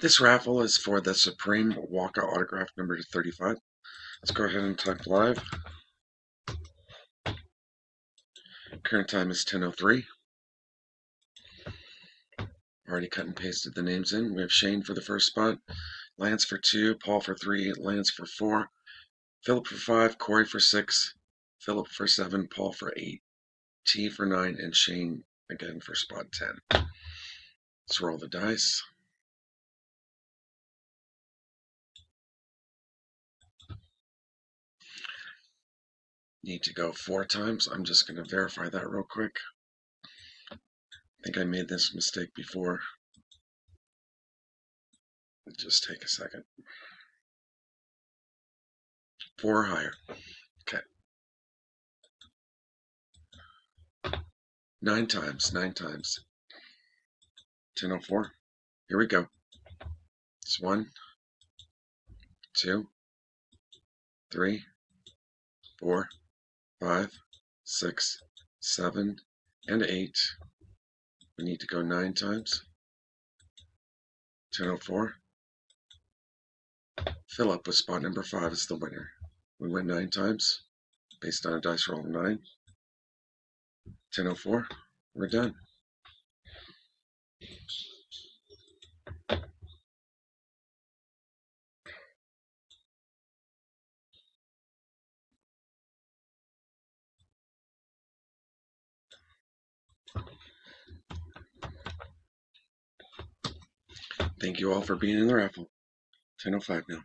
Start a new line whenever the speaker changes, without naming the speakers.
This raffle is for the Supreme Wacha autograph number 35. Let's go ahead and type live. Current time is 10.03. Already cut and pasted the names in. We have Shane for the first spot, Lance for two, Paul for three, Lance for four, Philip for five, Corey for six, Philip for seven, Paul for eight, T for nine, and Shane again for spot 10. Let's roll the dice. Need to go four times. I'm just going to verify that real quick. I think I made this mistake before. Just take a second. Four or higher. Okay. Nine times, nine times. 1004. Here we go. It's one, two, three, four, five, six, seven, and eight. We need to go nine times. 1004. Philip with spot number five is the winner. We win nine times based on a dice roll of nine. 1004. We're done. Thank you all for being in the raffle. 10.05 now.